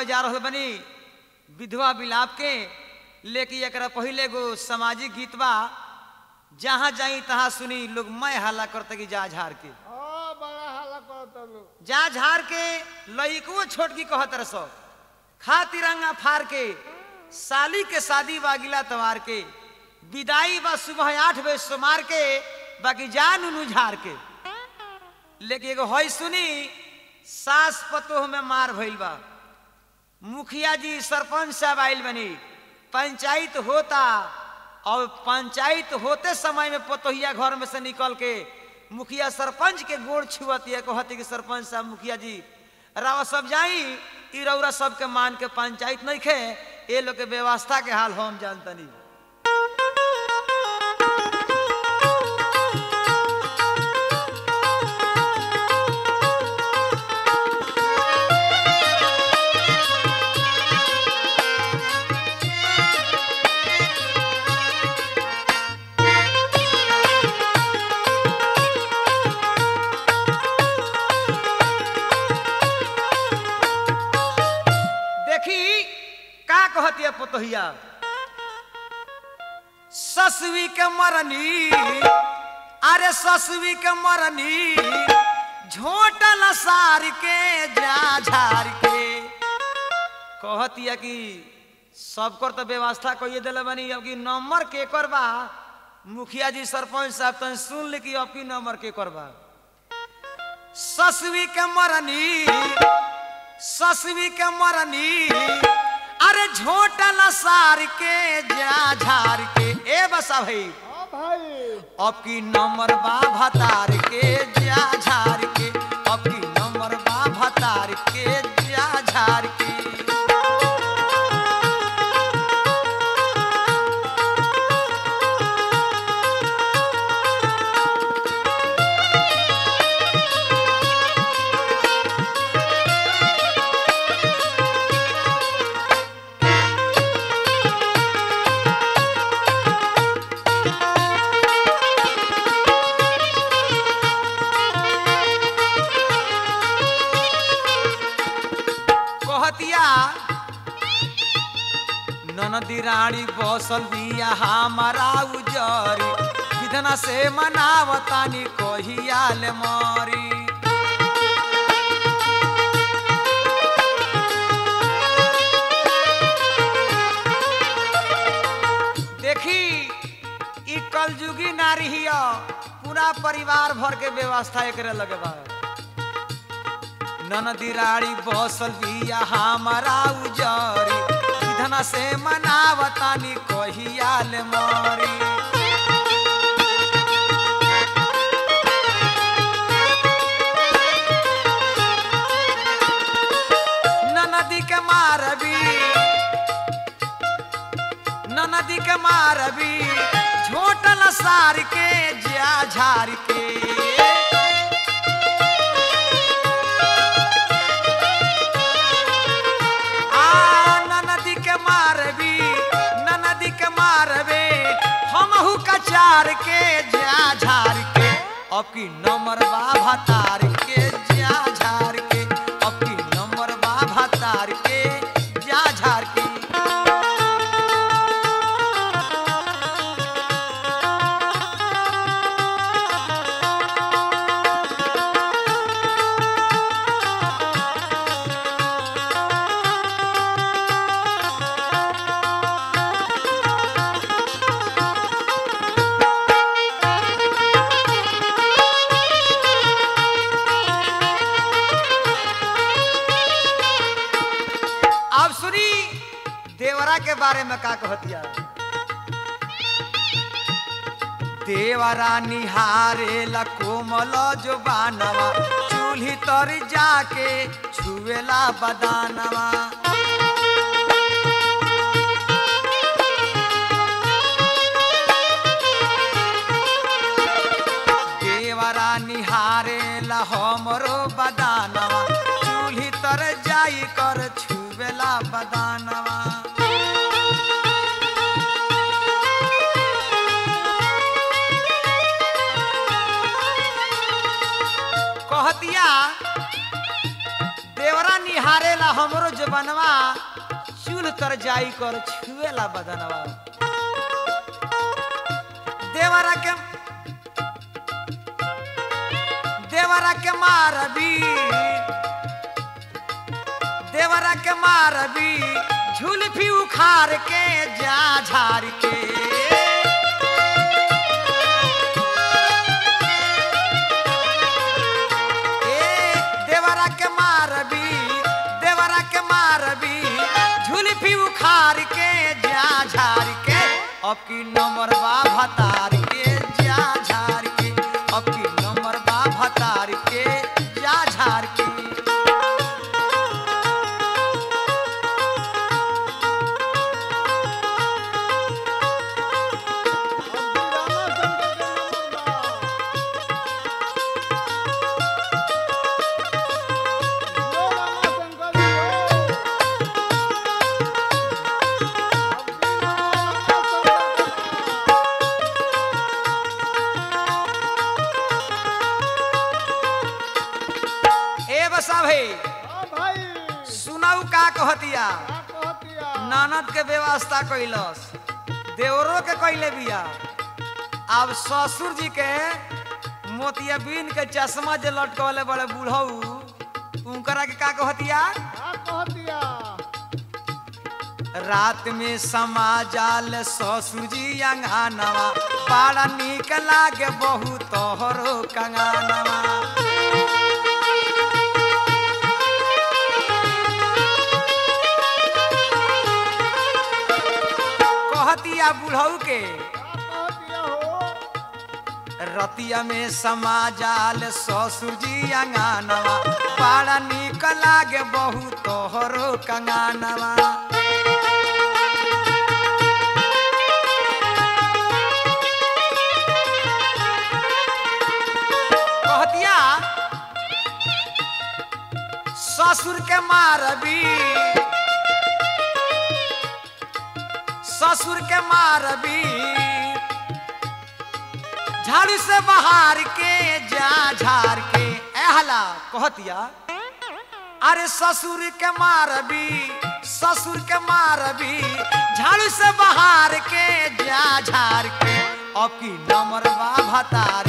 कथा जा रहल बनी विधवा विलाप के लेकिन एकरा पहले एगो सामाजिक गीत बा जहाँ जाई तहाँ सुनी लोग मैं हल्ला करते कि जा झाड़ के। बड़ा हाला करता लोग। जा झाड़ के लइको छोटकी कहत रह सब। खा तिरंगा फाड़ के साली के शादी बागिला तवार के विदाई बा सुबह आठ बजे सोमार के बाकी जान उनु झाड़ के। लेकिन एगो हई सुनी सास पतोह में मार भइल बा। मुखिया जी सरपंच साहब आयल बनी। पंचायत होता और पंचायत होते समय में पतोहिया घर में से निकल के मुखिया सरपंच के गोड़ छुअती है कहती कि सरपंच साहब मुखिया जी रावा सब जाई, इरौरा रौरा सबके मान के पंचायत नहीं खे ये लोग के व्यवस्था के हाल हम जानतनी। कहती ससवी के मरनी, अरे ससवी के मरनी झोटल सार के जा झार के। कहती है कि सबकर तो व्यवस्था कहिए दिले बनी, अब कि नंबर के कर बा मुखिया जी, सरपंच साहब तन सुन ली कि अब की नंबर के कर बा ससवी के मरनी, ससवी के मरनी अरे झोटल सार के जा झार के। ए बसा भाई। हाँ भाई। अब की नंबर बा भतार के जा झार के। बसल बिया हमारा उजरी। विधना से मनावतानी कहियाल मरी। देखी, ई कलयुगी नारी हिया पूरा परिवार भर के व्यवस्था एक लगे ननदी राड़ी बसल बिया हमारा उजरी। विधना से मनावतानी कहियाल मरी। ननदी के मारबी झोटल सार के जा झार के कचार के जा झार के। अब की नंबर बा भतार कोमल जो चूल्ही तर जाके छुएला बदानवा। निहारेला हमरो जबनवा चूल तर जाई कर छुएला बदनवा। देवरा के देवरा के मारबी। देवरा के मारबी। झुलफी उखाड़ के जा झाड़ के देवरा के मारबी झुलफी उखाड़ के जा झाड़ के अब की नंबर बा भतार बिया अब ससुर जी के मोतियाबीन के चश्मा जे लटकवले बड़े बूढ़ऊ उनकरा के का कहतिया रात में समा जाल ससुर जी अंगानवा बड़ा निक लागे बहुत तोहरो कंगानवा बुढ़ऊ के रतिया में समा जाल ससुर जी अंगानवा। बड़ा निक लागे बहुत तोहरो कंगानवा कहतिया, ससुर के मारबी। ससुर के मारबी। झाड़ू से बाहर के, जा झाड़ के। एहला कहतिया अरे ससुर के मारबी, ससुर के मारबी। झाड़ू से बाहर के, जा झार के। अब की नमरवा भतार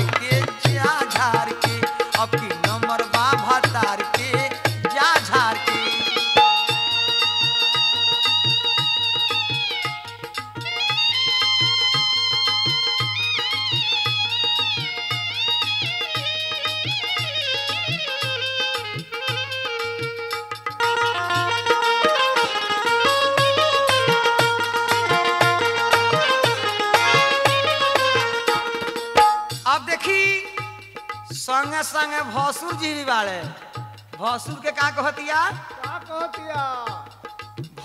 संगे भसुर जी बाड़े भसुर के का कहतिया?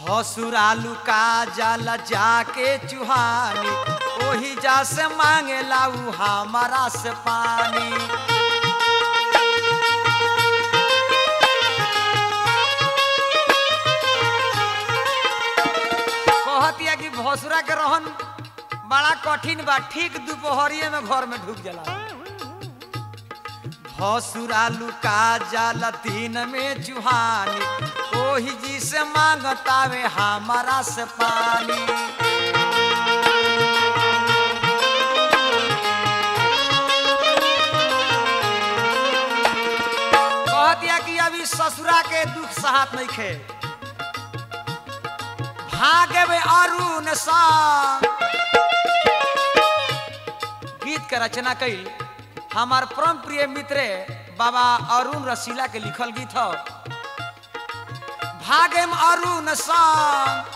भसुर आलू का जाला जाके चुहानी ओही जा से मांगे लाऊ हमारा से पानी। कहतिया कि भसुरा के रहन बड़ा कठिन बा ठीक दोपहरिए में घर में ढुक जाला भसुरा लुका जाला दिन में जुहानी, ओही जी से मांगतावे हमारा से पानी। कहतिया कि अभी ससुरा के दुख साहत नहीं खे। भागे में अरुण सा। गीत के रचना कैल हमार परम प्रिय मित्र, बाबा अरुण रसीला के लिखल गीत ह। भागे में अरुण संग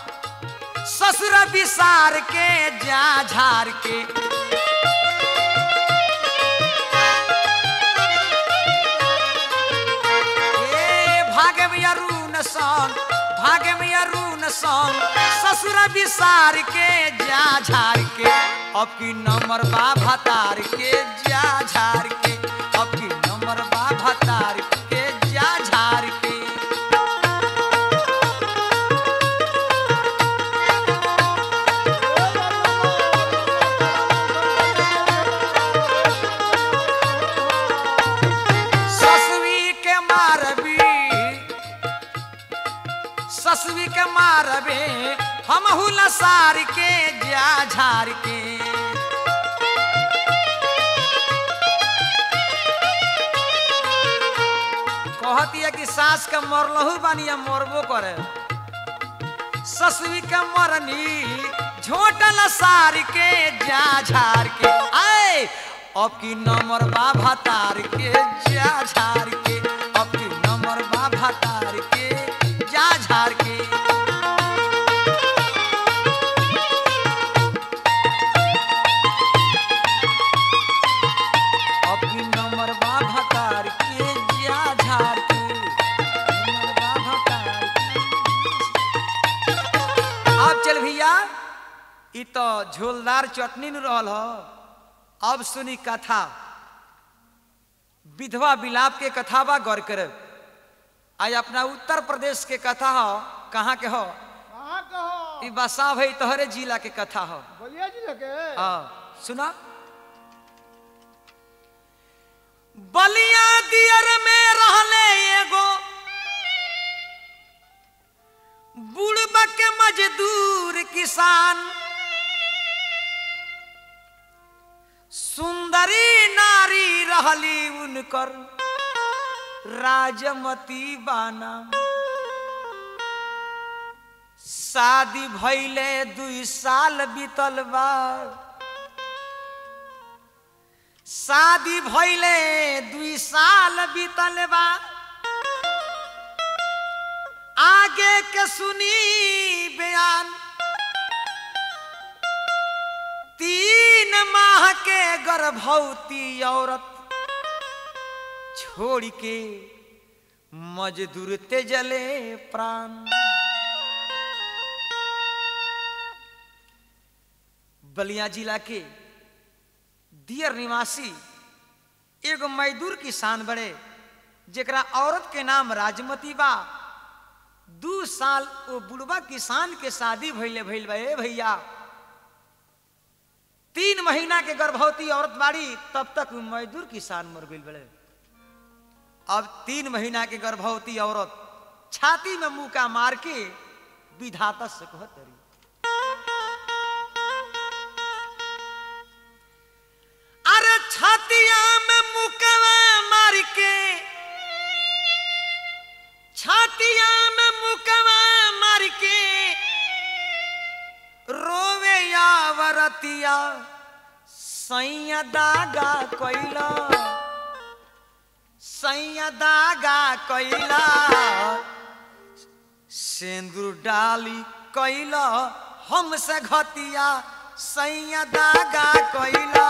ससुर विसार के जा झार के। ए भागे अरुण संग भागे में अरुण सौ ससुर विसार के जा झार के, अब की नंबर बा भतार के जा झार के। झार के। कहती है कि सास के मरलहू बानी या मरबो करे। ससुरी के मरनी झोटल सार के जा झार के। आए, अब की नंबर बा भतार के जा झार के। अब की नंबर बा भतार के। झोलदार चटनी न रहल ह। अब सुनी कथा। विधवा विलाप के कथा बा गौर कर आज अपना उत्तर प्रदेश के कथा हो। कहाँ के हो? कहाँ कहो ई बसा भई तोहरे जिला के कथा हो। बलिया जी लगे हाँ सुना। बलिया दियर में रहले एगो बुढ़बा के मजदूर किसान। सुंदरी नारी रहली उनकर। राजमती बाना। शादी भइले दुई साल बीतल बा। शादी भइले दुई साल बीतल बा। आगे के सुनी बयान। तीन माह के गर्भवती औरत छोड़ के मजदूर तेजले प्राण। बलिया जिला के दियर निवासी एगो मजदूर किसान बड़े, जेकरा औरत के नाम राजमती बा। दू साल वो बुढ़वा किसान के शादी भइल बा। ए भैया महीना के गर्भवती औरत बाड़ी, तब तक मजदूर किसान मर गइल बड़े। अब तीन महीना के गर्भवती औरत छाती में मुका मार के विधाता से कहत रही। अरे छातिया में मुकवा मार के, छातिया में मुकवा मार के रोवे या वरतिया सैया दागा कैला सैया दागा कैला सिंदूर डाली कैला हमसे घतिया सैया दागा कैला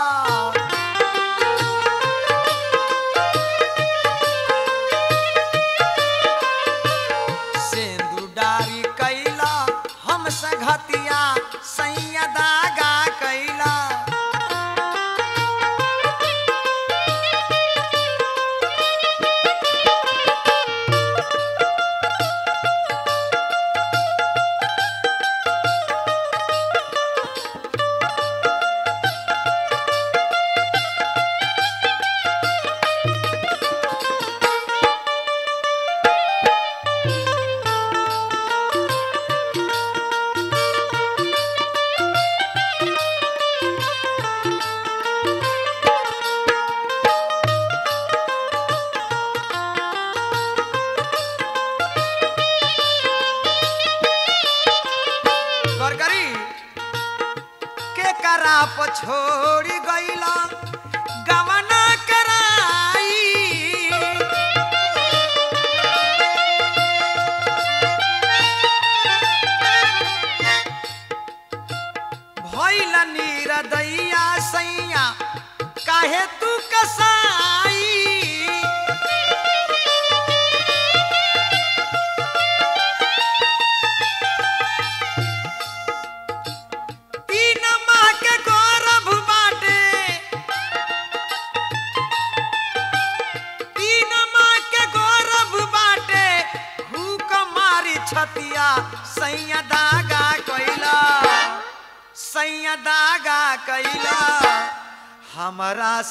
सिंदूर डाली कैला हमसे घतिया काहे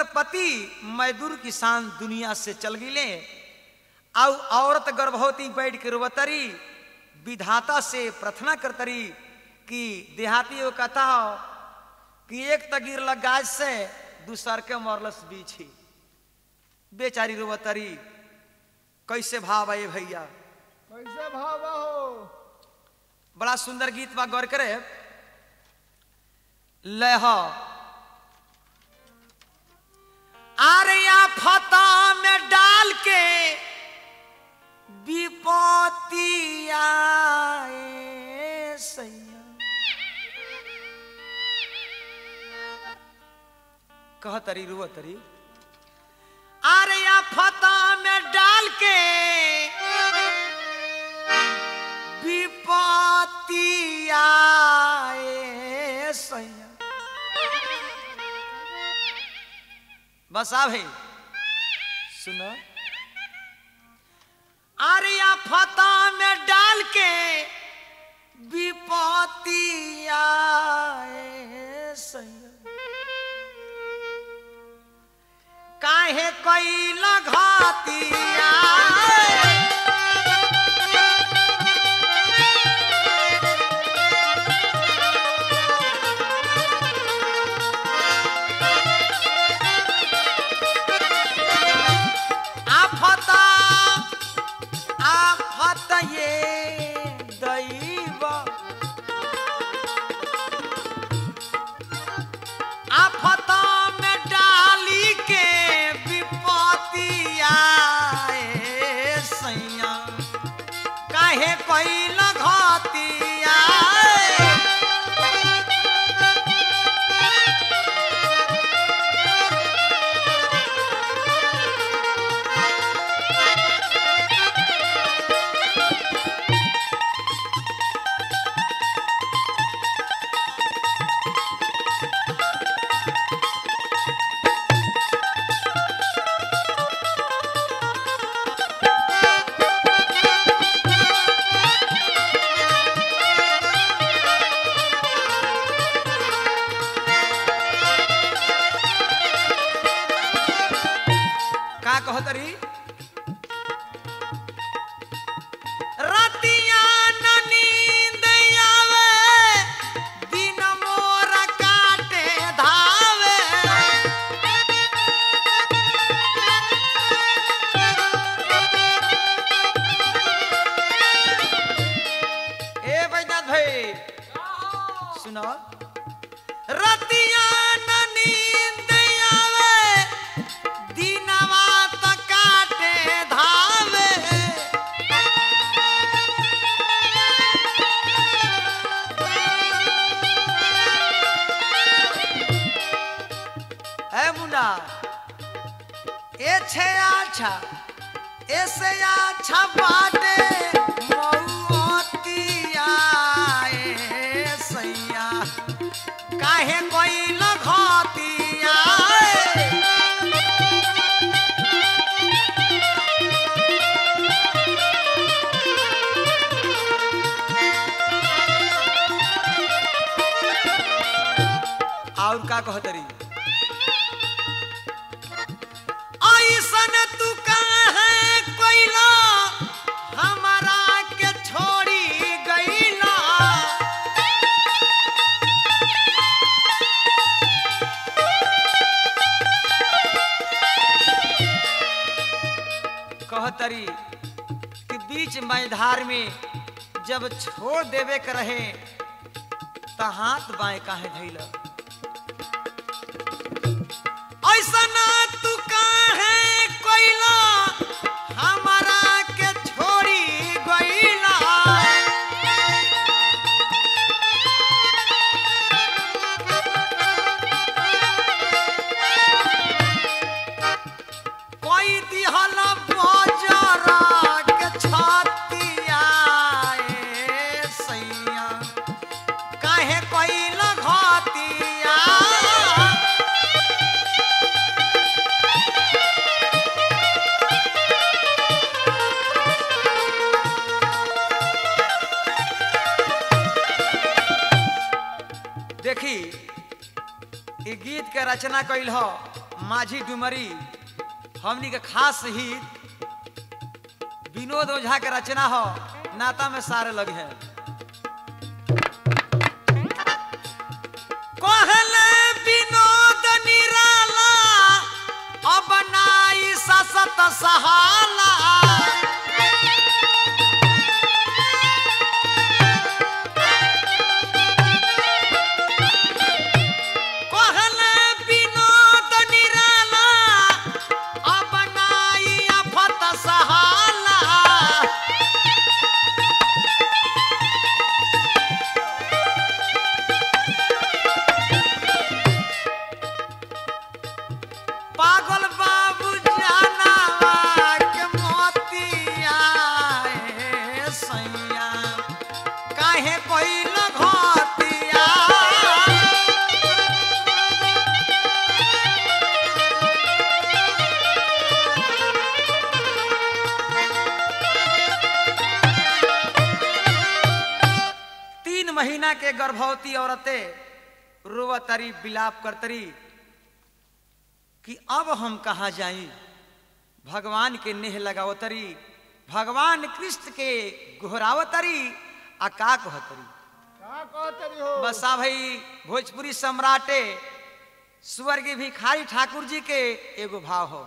उनकर पति मजदूर किसान दुनिया से चल गिले। और औरत गर्भवती बैठ के रोवतरी विधाता से प्रार्थना करतरी कि देहाती वो कहता हो कि एक तगिर लग गाज से दूसर के मरलस बीछी बेचारी रोवतरी कैसे भाव आए भैया? कैसे भाव हो बड़ा सुंदर गीत बा गौर करे। लह आर्या फता में डाल के विपत्ति आए सैया। कह तरी रुआ तरी। आर्या फता में डाल के बस आ भाई सुनो। आरिया फता में डाल के विपतिया आए सैया काहे कैला घातिया रचना कैल हो, माझी डुमरी। हमनी के खास ही विनोद ओझा के रचना हो, नाता में सारे लग है। विनोद निराला, अब नाई ससत सहाला। औरतें रोवतरी बिलाप करतरी कि अब हम कहाँ जाई भगवान के नेह लगावतरी भगवान कृष्ण के गोहरावतरी आ का कहतरी बसा भाई भोजपुरी सम्राटे स्वर्गीय भिखारी ठाकुर जी के एगो भाव हो।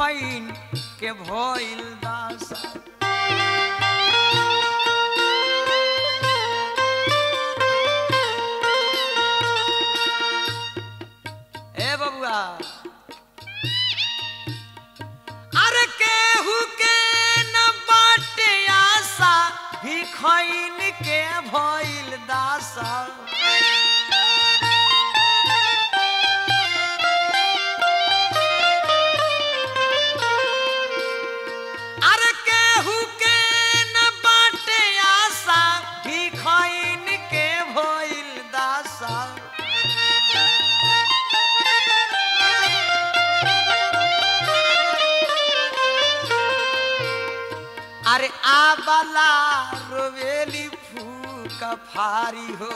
भिखैन के भइल। आबला रोवेली फूक फारी हो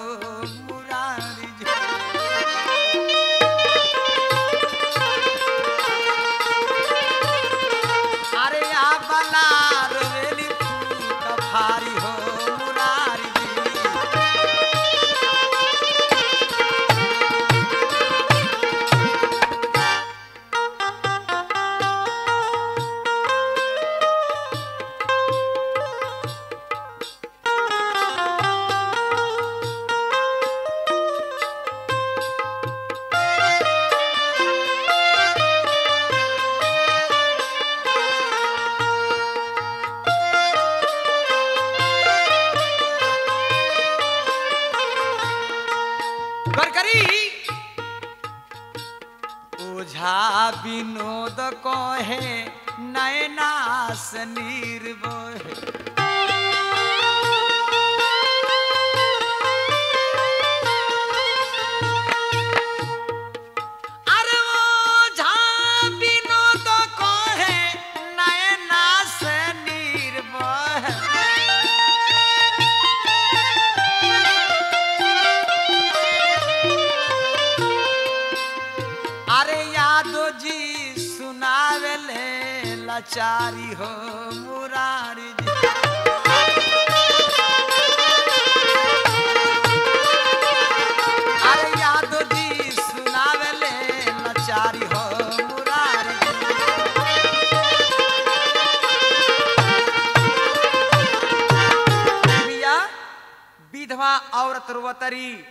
रोवतरी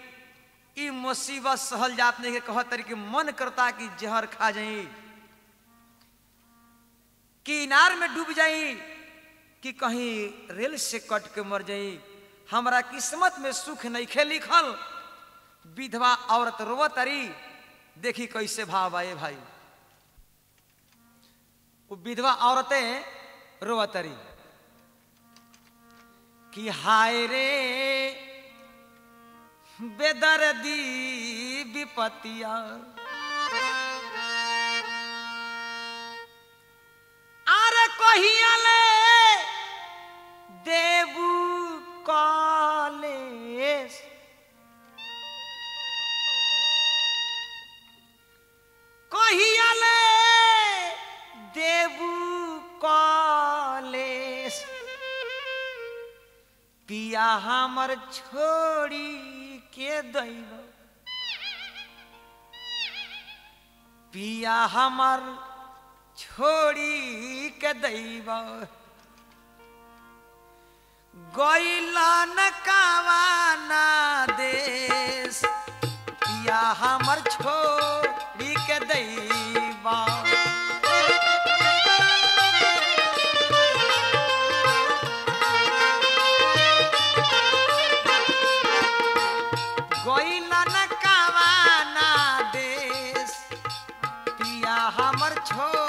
ई मुसीबत सहल जात नहीं कहतरी कि मन करता कि जहर खा जाई। कि इनार में डूब जाई कि कहीं रेल से कट के मर जाई। हमारा किस्मत में सुख नहीं खे लिखल। विधवा औरत रोवतरी, देखी कैसे भाव आए भाई। वो विधवा औरतें रोवतरी। कि हाय रे बेदर्दी विपतिया अरे कहियाले देबू कॉलेज। कहियाले देबू कॉलेज। पिया हमर छोड़ी के दैब पिया हमार छोड़ी के दैब गैलन कावाना देश पिया हमार छोड़ी हमर छोड़ी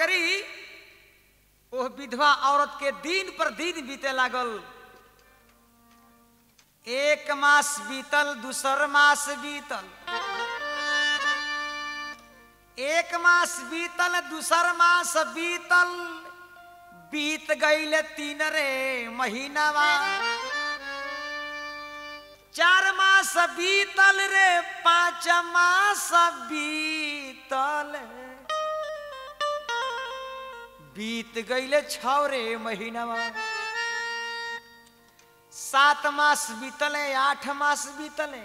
करी वो विधवा औरत के दिन पर दिन बीते लागल। एक मास बीतल, दूसर मास बीतल। एक मास बीतल, दूसर मास बीतल। बीत गईल तीन रे महीनावा चार मास बीतल रे, पाँच मास बीतल। बीत गईले छौ रे महीनावा। सात मास बीतले, आठ मास बीतले।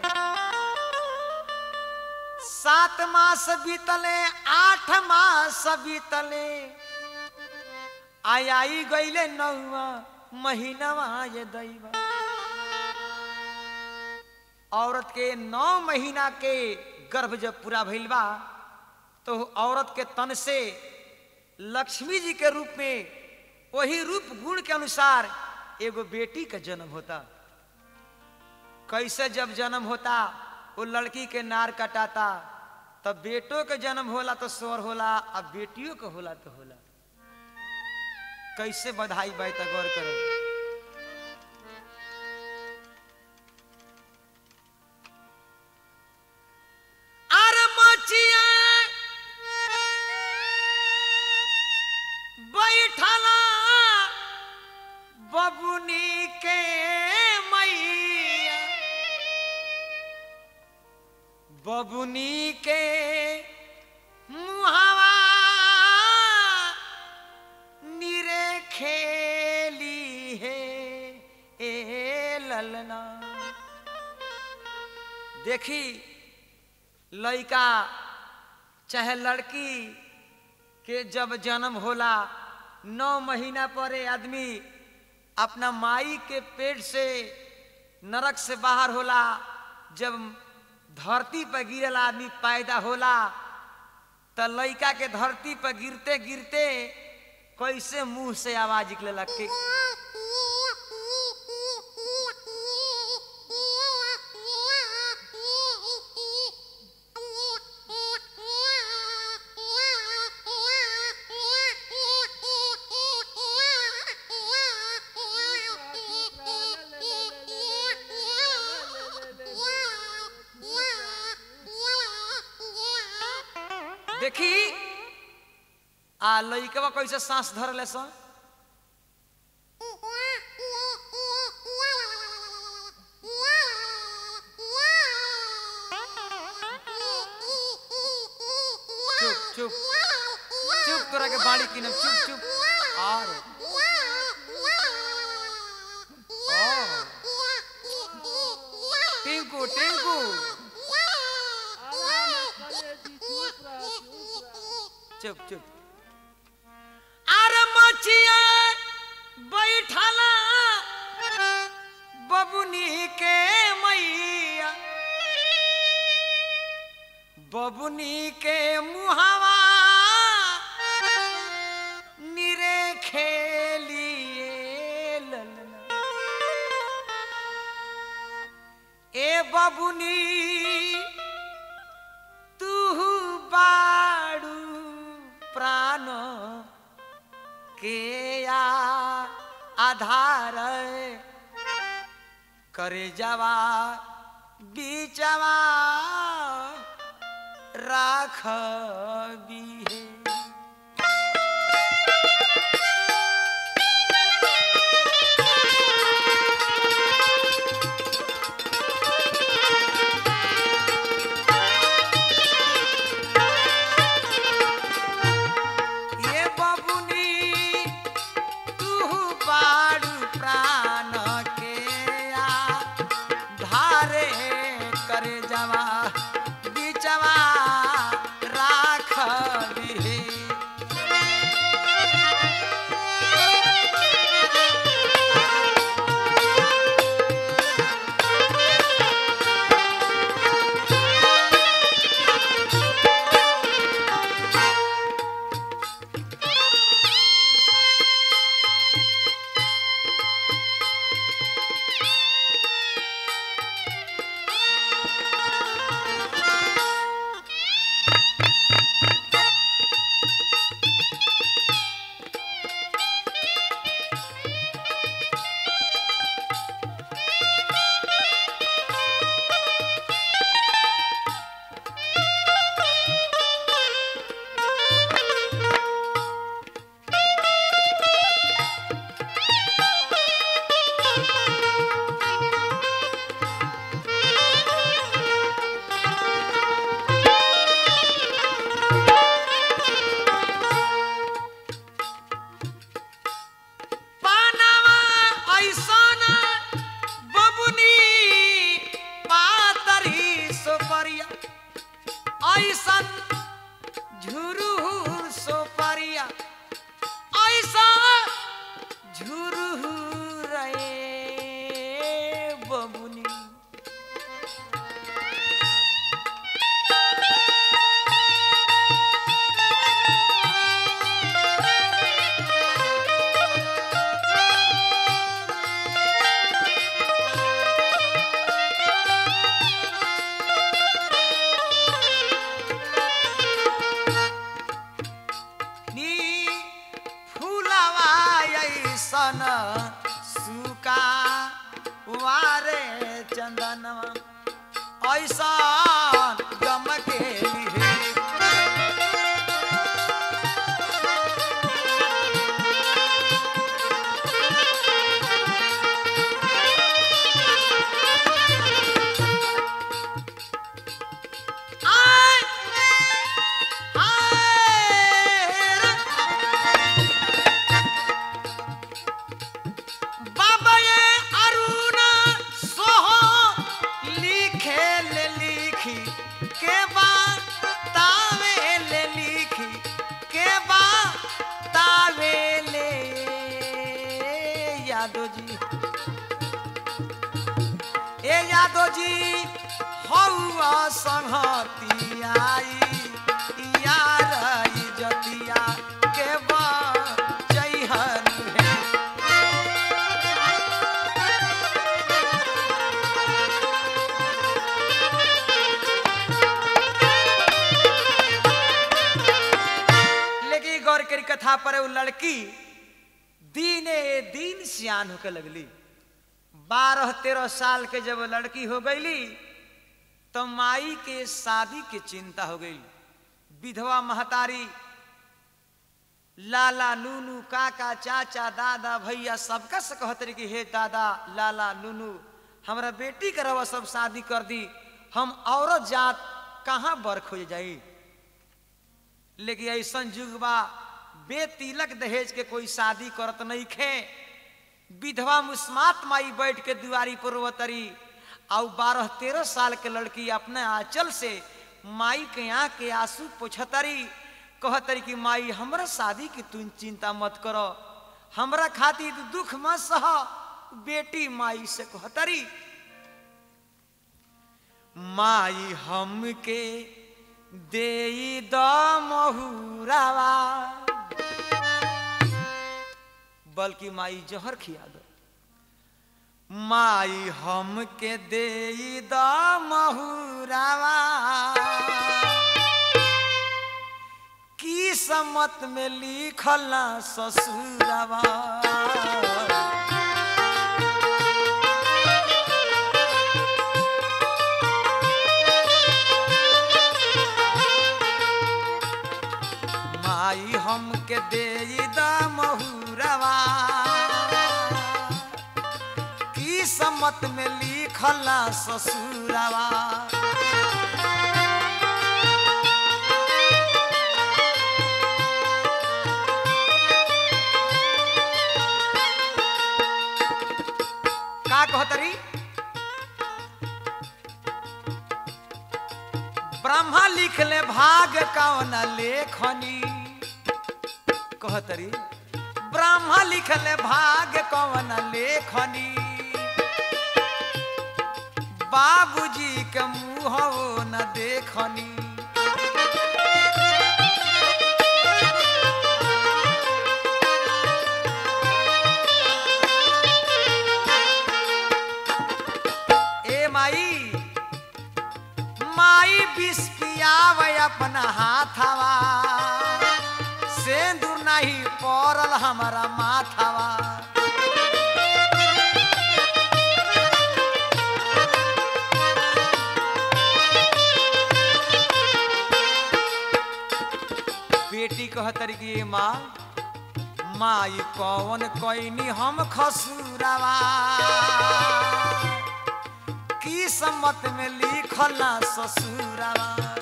सात मास बीतले, आठ मास बीतले। आई गईले नौवा महीनावा ये दैवा। औरत के नौ महीना के गर्भ जब पूरा भइल तो औरत के तन से लक्ष्मी जी के रूप में, वही रूप गुण के अनुसार एगो बेटी का जन्म होता। कैसे जब जन्म होता, वो लड़की के नार कटाता, तब बेटों के जन्म होला तो स्वर होला अब बेटियों के होला तो होला। कैसे बधाई बाई तक गौर करो। अरे देखी लड़का चाहे लड़की, के जब जन्म होला, नौ महीना पर आदमी अपना माई के पेट से नरक से बाहर होला, जब धरती पर गिरल आदमी पैदा होला तो लड़का के धरती पर गिरते गिरते कैसे मुँह से आवाज़ निकले लग कैसे सांस धरले बबुनी के मैया। बबुनी के मुहावा। निरे खेलिए ए बबुनी, तू बाड़ू प्राण के आधार करे जावा बीचवा राख है। यादव जी ए यादव जी हौआ संहती आई कथा पर वो लड़की दीने दिन सियान होके लगली। बारह तेरह साल के जब लड़की हो गईली तो माई के शादी के चिंता हो गई। विधवा महतारी, लाला नूनू काका, चाचा, दादा, भैया, सबका से कहते कि, हे दादा, लाला नूनू हमरा बेटी के सब शादी कर दी, हम औरत जात कहाँ बर खोज जाई? लेकिन ऐसा युग बा बेतिलक दहेज के कोई शादी करत नहीं खे विधवा मुस्मात माई बैठ के दुआरी पर रोवतरी और बारह तेरह साल के लड़की अपने आंचल से माई के आँख के आँसू पोछतरी। कहतरी कि, माई, हमरा शादी की तुम चिंता मत करो। हमरा खातिर तू दुख मत सह, बेटी माई से कहतरी, माई हमके दे महुरावा। बल्कि माई जहर खिया दो। माई हमके दे द महुरावा। की समत में लिखल ससुरावा। हमके दे महुरवा। की सम्मत में लिखला ससुरवा। का कहतरी ब्रह्मा लिख ले भाग कौन लेखनी? कहतरी ब्रह्मा लिख ले भाग कौन लेखनी? बाबूजी के मुँह न देखनी। ए माई माई अपना हाथवा बेटी कहतरी कि माँ। माई कौन कैनी हम खसुरवा। की सम्मत में लिखला ससुरवा।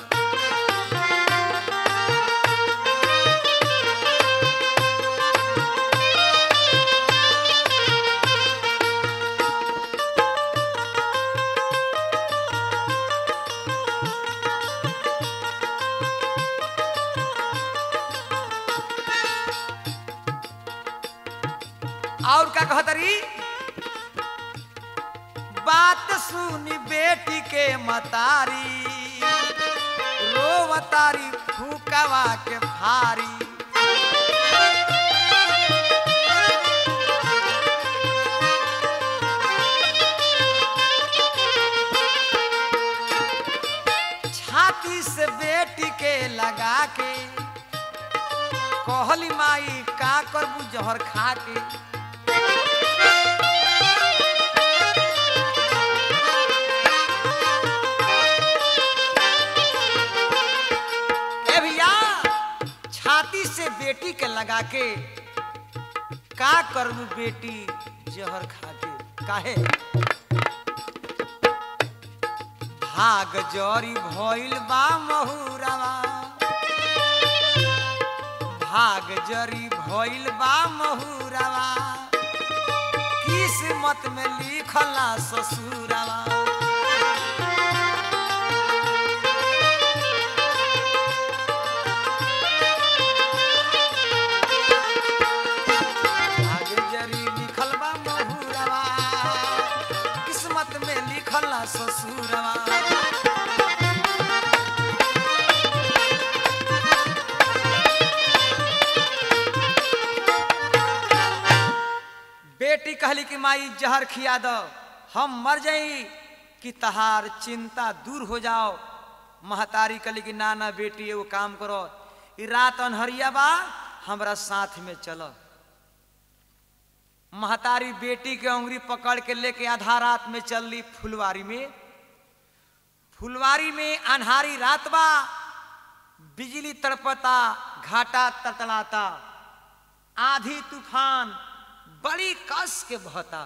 बात सुनी बेटी के मतारी रोवतारी फूकवा के भारी। छाती से बेटी के लगा के, कहली माई का करबू जहर खा के। लगा के, का करबू बेटी जहर खा के? काहे? भाग जरी भइल बा महुरवा। भाग जरी भइल बा महुरवा। किस्मत में लिखला ससुरवा। कहली कि माई जहर खिया दो। हम मर जाई कि तहार चिंता दूर हो जाओ। महतारी कहली कि ना ना बेटी, एगो काम करो। रात अनहरिया बा, हमरा साथ में चलो। महतारी बेटी के उंगली पकड़ के लेके आधा रात में चल ली फुलवारी में। फुलवारी में अनहारी रात बा, बिजली तड़पता, घाटा तड़तड़ाता। आधी तूफ़ान बड़ी कस के बहता।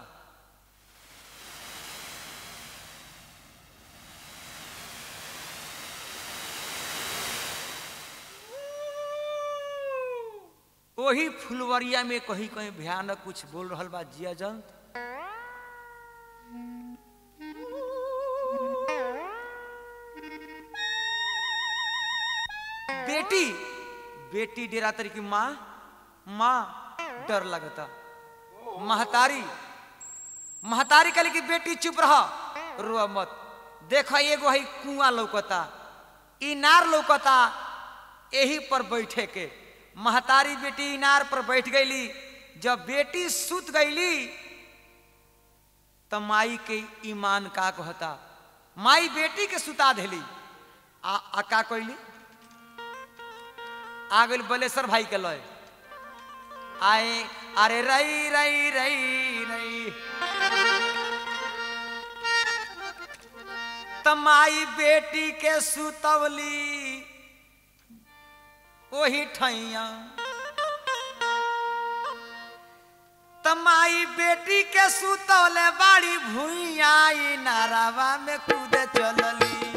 वही फुलवरिया में कहीं कहीं भयानक कुछ बोल रहा बा जिया जंत बेटी बेटी डेरा तरी की माँ माँ डर लगता। महतारी महतारी कहली कि बेटी चुप रह। रो मत देख एगो है कुआँ लौकता। इनार लौकता यही पर बैठे के महतारी बेटी इनार पर बैठ गईली। जब बेटी सुत गईली तो माई के ईमान का कहता। माई बेटी के सुता दिली। आ, आ का कैली आ गई बलेश्वर भाई के लय। आए, अरे रई रई रई रई। तमाई बेटी के सुतवली वही ठैया। तमाई बेटी के सुतवले, बाड़ी भूइया नारावा में कूदे चलली।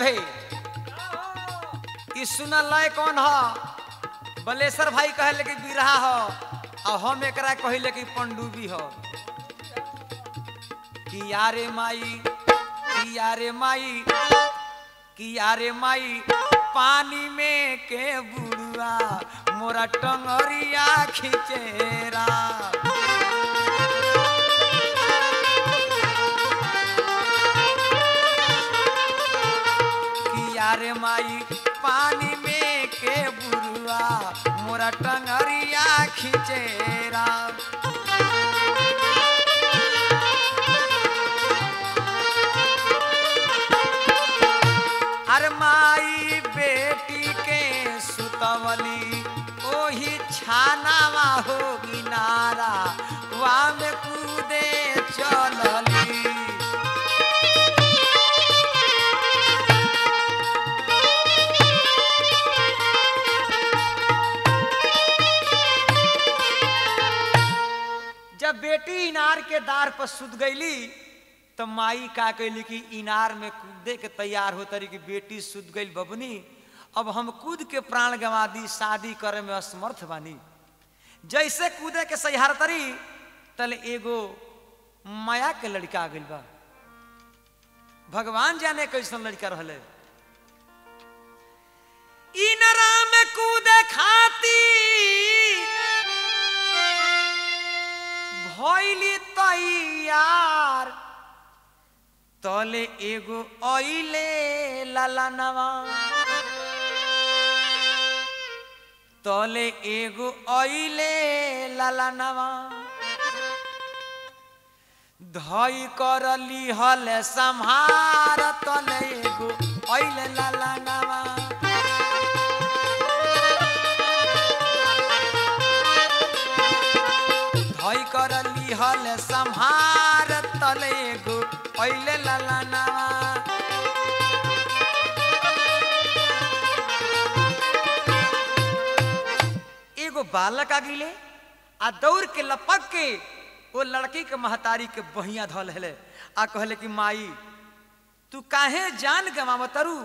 भाई ई सुनल लय कौन ह? बलेश्वर भाई कहले कि बिरहा हो और हम एक कहले कि पंडुबी हो। कि यारे माई कि यारे माई कि यारे माई, पानी में के बुड़ुआ मोरा टंगरिया खिचेरा माई पानी में के बुरुआ मोरा टंगरिया खिचेरा बेटी इनार के दार पर सुत गईली तो माई का कैली कि इनार में कूदे के तैयार हो तरी कि बेटी सुत गई बबनी। अब हम कूद के प्राण गंवा दी, शादी करे में असमर्थ बानी। जैसे कूदे के सहार तरी, तल एगो माया के लड़का आ गइल बा। भगवान जाने कैसन लड़का रहले। इनरा में कूदे खाती भइली तैयार तले एगो अइले ललनवा तले एगो अइले लाला नवा धई कर लिहल संहार तले एगो अइले कर संहार तले एगो अइले लाला नवा। एगो बालक आ गिले आ दौड़ के लपक के वो लड़की के महतारी के बहिया धल हेले आ कहले कि, माई, तू काहे जान गवाव तरु?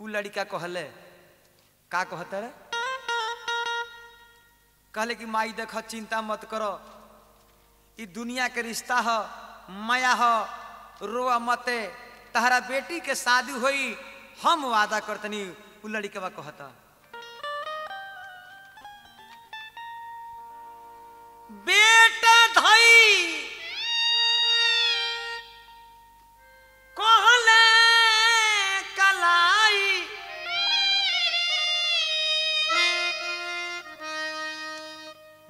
उ लड़का कहले, का कहत रे कहले कि, माई देख चिंता मत करो ई दुनिया के रिश्ता ह, माया ह, रोआ मते, तहरा बेटी के शादी होई, हम वादा करतनी, उ लड़कवा कहता। बेटा धई! कहले कलाई।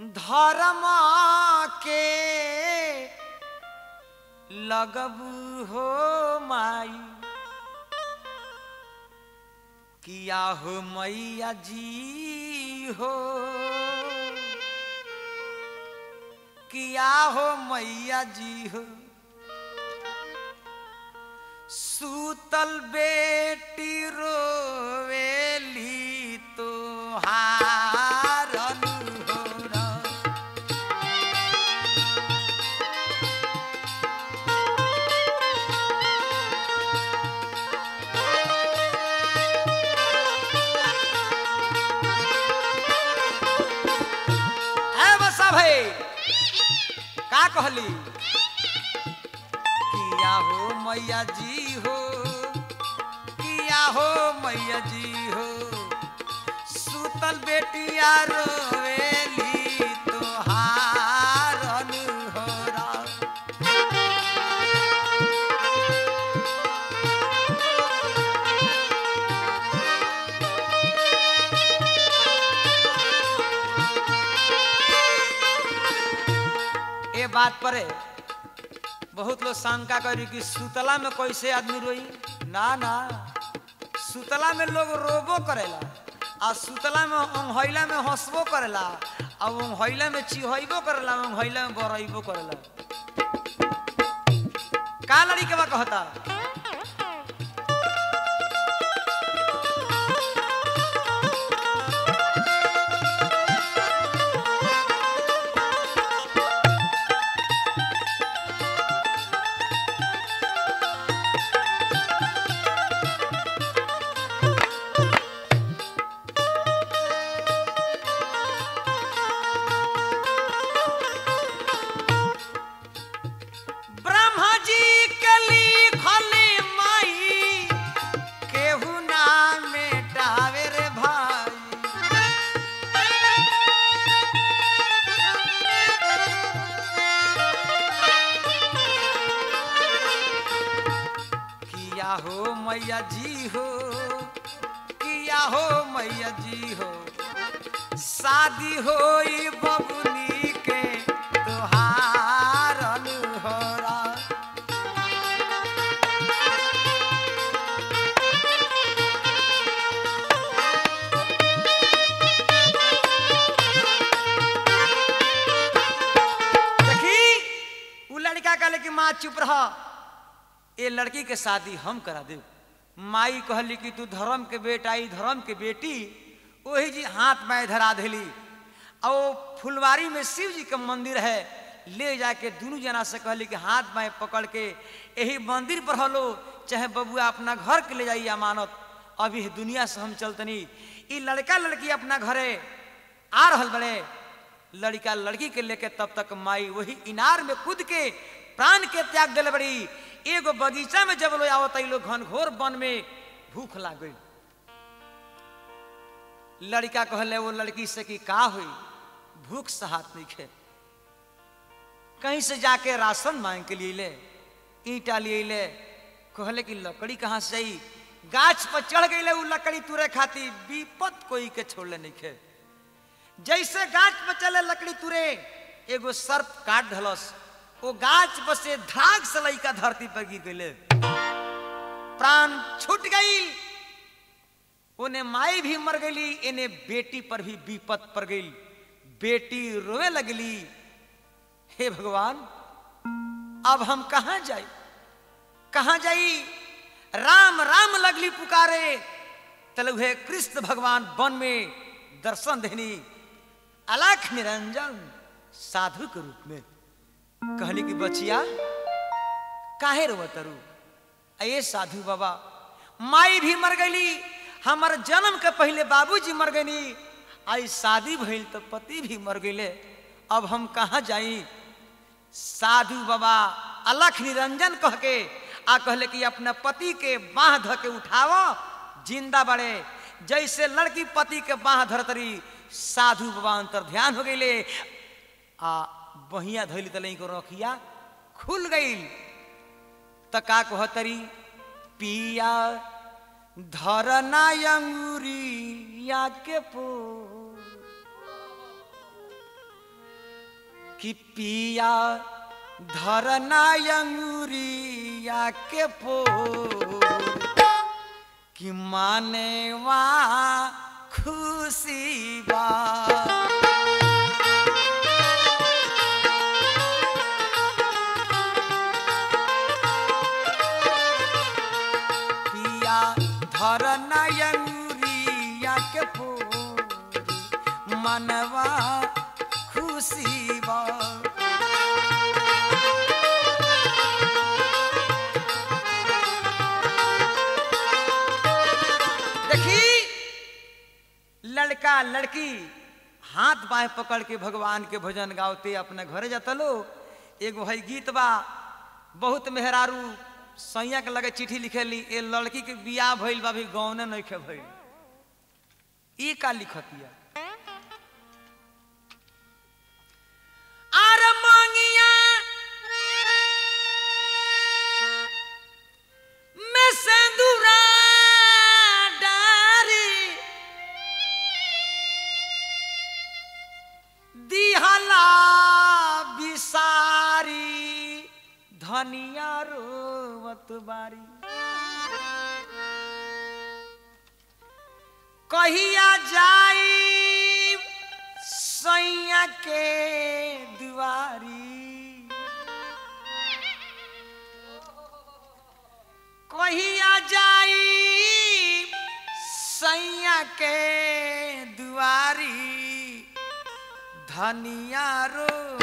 धर्म लगबू हो माई। किया हो मैया जी हो। किया हो मैया जी हो। सूतल बेटी रोवेली। कहली। किया हो मैया जी हो किया हो मैया जी हो सुतल बेटिया रोवेली बात पर। बहुत लोग शंका करी कि सुतला में कैसे आदमी रोई? ना ना। सुतला में लोग रोबो करेला, आ सुतला में अंगहैला में हंसबो करेला, आ अंगहैला में चिहैबो करेला अंगहैला में बरैबो करेला। का लड़ी के बा कहता? जी हो, किया हो मैया जी हो। शादी हो बबुनी के तोहारन उ लड़का कि, माँ, चुप रह। ये लड़की के शादी हम करा देव माई कहली कि तू धर्म के बेटा, ई धर्म के बेटी वही जी हाथ में धरा देली। और फुलवारी में शिव जी के मंदिर है, ले जाके दोनों जना से कहली कि हाथ में पकड़ के यही मंदिर पर हलो, चाहे बबुआ अपना घर के ले जाइए अमानत अभी दुनिया से हम चलतनी, ई लड़का लड़की अपना घरे आ रहा बड़े। लड़का लड़की के लेके तब तक माई वही इनार में कूद के प्राण के त्याग दिले बड़ी। एगो बगीचा में जब लोग आवत लोग घनघोर वन में भूख लाग लड़का कहले वो लड़की से कि का हुई? भूख सहात नहीं खे कहीं से जाके राशन मांग के लिए ले, ईटा लिए ले। कहले कि लकड़ी कहाँ से आई? गाछ पर चढ़ गई वो लकड़ी तुरे खाती। विपत कोई के छोड़ले नहीं खे जैसे गाछ पर चले लकड़ी तुरे, एगो सर्प काट धलस। वो गाछ पर से धाग से लइका धरती पर गिर गए प्राण छूट गई, उन्हें माई भी मर गई, इन्हें बेटी पर भी विपत पड़ गई। बेटी रोए लगली, हे भगवान, अब हम कहा जाई कहा जाई राम राम लगली पुकारे, तलु हे कृष्ण भगवान वन में दर्शन देनी। अलख निरंजन साधु के रूप में। कहली कि, बचिया, काहे रो तरु? अये साधु बाबा, माई भी मर गई हमार जन्म के पहले बाबूजी मर गई आई शादी भइल तो पति भी मर गए अब हम कहाँ जाई? साधु बाबा अलख निरंजन कह के आ कहले कि, अपना पति के बाह ध के उठावो, ज़िंदा बड़े। जैसे लड़की पति के बाह धरतरी, साधु बाबा अंतर ध्यान हो गई आ बहिया धैली तलई को रखिया, खुल गई। त का कहतरी पिया धरना अंगूरी या के पो कि पिया धरना अंगूरी या के पो कि माने वा खुशी बा। मनवा खुशी बा। देखी, लड़का लड़की हाथ बाएँ पकड़ के भगवान के भजन गावते अपने घरे जाता लो एगो है गीत बा, बहुत मेहरारू सैया के लगे चिट्ठी लिखेली, ए लड़की के बियाह भइल बा भी गौने नहीं खे भइल। ई का लिखतिया? आर হানিয়ারো